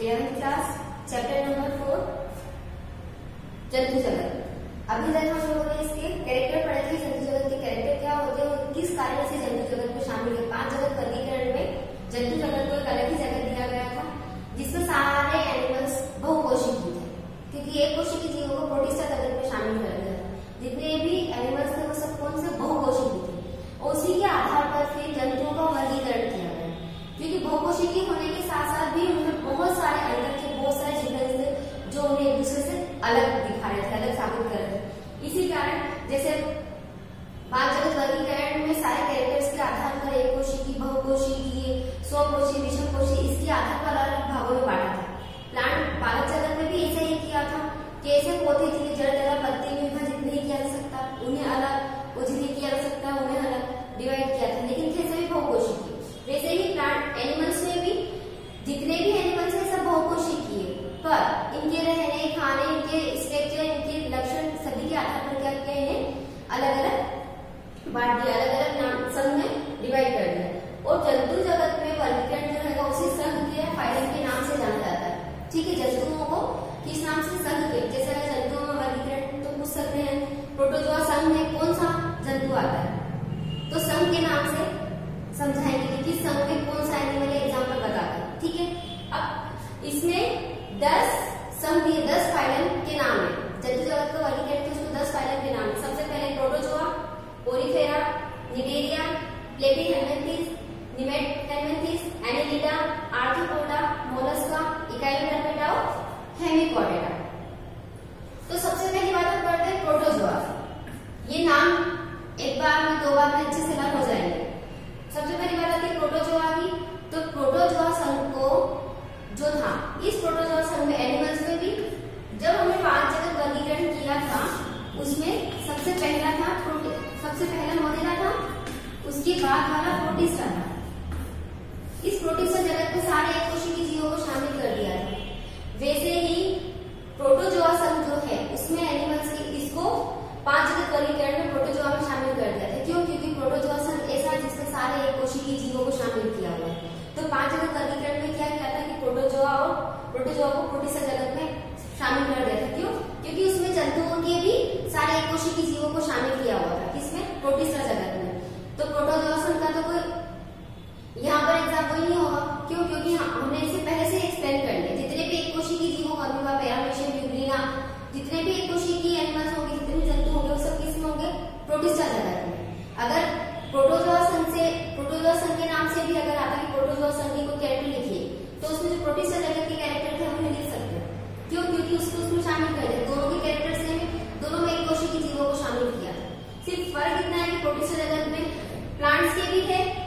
Eleventh class, chapter number four. जंतु जगत अभी तक हम लोगों ने इसके कैरेक्टर पढ़े थे जंतु जगत के कैरेक्टर क्या होते हैं किस कारण से जंतु जगत को शामिल है पाँच जगत वर्गीकरण में जंतु जगत को एक अलग ही जगह अलग दिखा रहे थे अलग साबित कर रहे थे इसी कारण जैसे बाल जगत वर्गीकरण में सारे कैरेक्टर्स के आधार पर एक कोशी की बहुकोशी की स्वकोशी विषम कोशी, इसके आधार पर अलग भागों में बांटा था प्लांट बालक जगत में भी ऐसा ही किया था कैसे ऐसे पौधे थे, जड़ जगह पत्ती और जंतु जगत में वर्गीकरण जो है उसे संघ के फाइलम के नाम से जाना जाता है। ठीक है, जंतुओं को किस नाम से? संघ के। जैसा जंतुओं में वर्गीकरण तो पूछ सकते हैं। प्रोटोजोआ संघ में कौन सा जंतु आता है? तो संघ के नाम से समझाएँगे कि किस संघ में कौन सा एनिमल है? एग्ज़ाम्पल बताते हैं। ठीक है? अब इसमें दस संघ के दस फाइलम के नाम है। जंतु जगत का वर्गीकरण तो उसमें दस फाइलम के नाम है। सबसे पहले protozoa porifera cnidaria platy annelida arthropoda mollusca और तो सबसे पहली बात हम करते हैं प्रोटोजोआ ये नाम एक बार में, दो बार में अच्छे से हो जाएँगे। सबसे पहली बात आती है प्रोटोजोआ की तो प्रोटोजोआ संघ को जो था, इस प्रोटोजोआ संघ में एनिमल्स में भी, जब हमने पाँच जगह वर्गीकरण किया था, उसमें सबसे पहला था सबसे पहला मोनेरा था, उसके बाद वाला प्रोटिस्टा था। सारे एक कोशिकीय जीवों को शामिल कर सकती है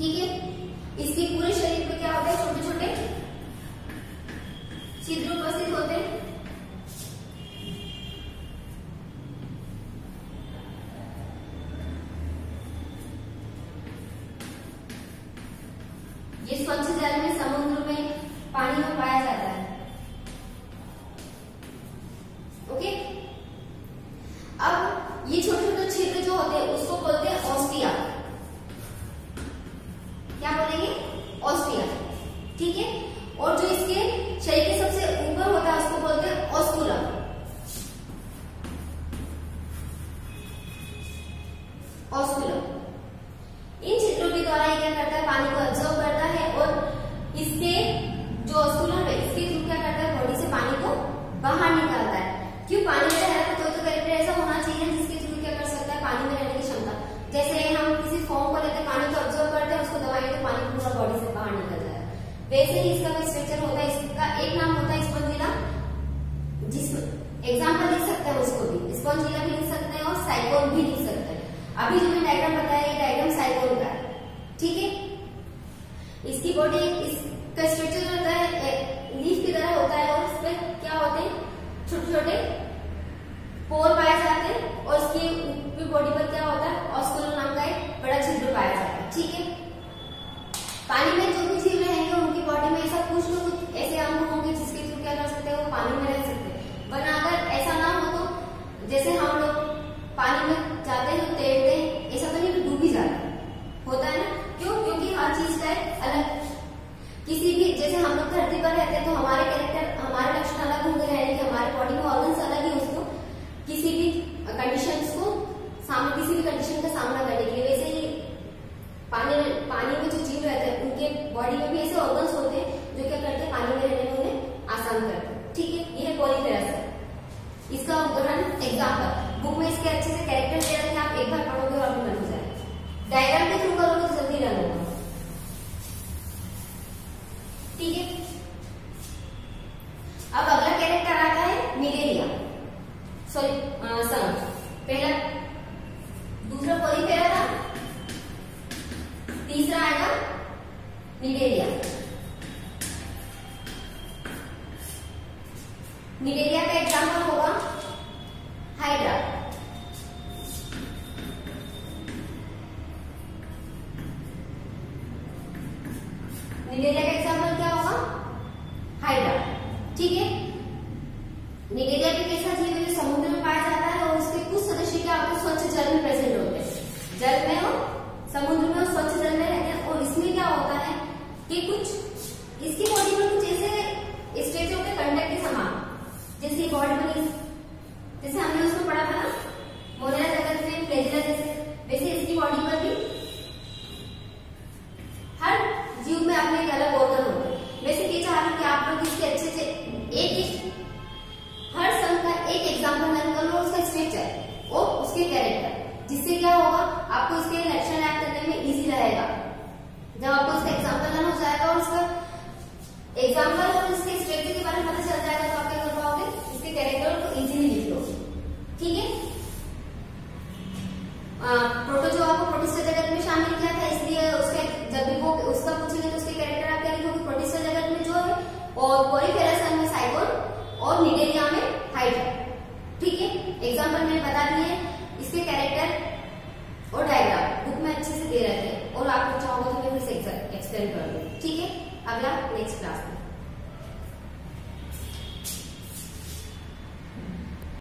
ठीक है ऑस्कुलम इन छिद्रों के द्वारा क्या करता है? पानी को ऑब्ज़र्व करता है और इसके जो ऑस्कुलम है, इसके थ्रू क्या करता है? बॉडी से पानी को बाहर निकालता है। क्यों? पानी में रहता है कोई तो कैरेक्टर ऐसा होना चाहिए जिसके थ्रू क्या कर सकता है पानी में रहने की क्षमता जैसे हम किसी फॉर्म को लेते पानी को ऑब्ज़र्व करते हैं उसको दबाएँगे तो पानी पूरा बॉडी से बाहर निकल जाएगा वैसे ही इसका कोई स्ट्रक्चर होता है इसका एक नाम होता है स्पंजिला जिसमें एग्ज़ाम्पल लिख सकते हैं उसको भी स्पंजिला भी लिख सकते हैं और साइकोन भी लिख सकते हैं अभी जो मैंने डायग्राम बताया ये डायग्राम साइकोन का है ठीक है इसकी बॉडी इसका स्ट्रक्चर जो होता है लीफ की तरह होता है और इस पे क्या होते हैं छोटे छोटे पोर पाए जाते हैं और इसकी ऊपरी बॉडी पर क्या होता है ऑस्कुलर नाम का एक बड़ा छिद्र पाया जाता है ठीक है पानी में जो भी जीव रहेंगे उनकी बॉडी में ऐसा कुछ न कुछ ऐसे अंग होंगे जिसके थ्रू क्या कर सकते हैं वो पानी में रह सकते हैं वरना अगर ऐसा ना हो तो जैसे हम लोग पानी में जाते हैं तो तैरते हैं ऐसा तो नहीं कि डूब ही जाते होता है ना क्यों क्योंकि हर चीज़ का एक अलग किसी भी जैसे हम लोग धरती पर रहते हैं तो हमारे कैरेक्टर हमारे लक्षण अलग होंगे रहने के हमारे बॉडी में ऑर्गन्स अलग ही उसको किसी भी कंडीशन को सामने किसी भी कंडीशन का सामना करने के लिए वैसे ही पानी में पानी में जो जीव रहते हैं उनके बॉडी में भी ऐसे ऑर्गन्स होते हैं जो क्या करते हैं पानी में रहने में उन्हें आसान करते हैं ठीक है यह पॉलीफेरस है इसका उदाहरण एग्ज़ाम्पल बुक में इसके अच्छे से कैरेक्टर दे रखे आप एक बार पढ़ोगे और भी मन हो जाएगा डायग्राम के थ्रू करोगे तो जल्दी रन होगा ठीक है अब अगला कैरेक्टर आता है मिलेरिया सॉरी सन पहला दूसरा पॉलीफेरा था तीसरा आएगा निडेरिया निडेरिया का एग्ज़ाम्पल होगा हाइड्रा निडेरिया का एग्ज़ाम्पल क्या होगा? हाइड्रा ठीक है? निडेरिया भी कैसा जीव है जो समुद्र में पाया जाता है और उसके कुछ सदस्य क्या हैं? स्वच्छ जल में प्रेजेंट होते हैं। जल में हो, समुद्र में हो, स्वच्छ जल में रहते हैं। और इसमें क्या होता है कि कुछ, इसकी बॉडी में कुछ ऐसे स्ट्रेच होते हैं कंडक्ट के समान जैसे बॉडी बनी जैसे हमने उसको पढ़ा था ना मोनेरा जगत में फ्लेजिला जैसे, वैसे इसकी बॉडी पर भी हर जीव में अपने एक अलग ऑर्गन होते हैं। वैसे ये चाह रही कि आप लोग इसके अच्छे से एक एक हर सन का एक एग्ज़ाम्पल लर्न कर लो उसका स्ट्रक्चर और उसके कैरेक्टर जिससे क्या होगा, आपको इसके लक्षण याद करने में इजी रहेगा। जब आपको उसका एग्ज़ाम्पल लर्न हो जाएगा और उसका एग्ज़ाम्पल और इसके स्ट्रक्चर के बारे में पता चल जाएगा तो आप क्या कर पाओगे इसके कैरेक्टर को इजीली लिख लो ठीक है? प्रोटोजोआ को प्रोटिस्टा जगत में शामिल किया था, इसलिए उसके जब भी वो उसका पूछेंगे तो उसके कैरेक्टर आप क्या लिखोगे प्रोटिस्टा जगत में जो है, और पोरीफेरस में साइकोन और निडेरिया में हाइड्रा ठीक है? एग्ज़ाम्पल मैंने बता दिए इसके कैरेक्टर और डायग्राम बुक में अच्छे से दे रखे हैं, और आप चाहोगे तो मैं फिर से एक्सप्लेन कर दूँ ठीक है? अगला।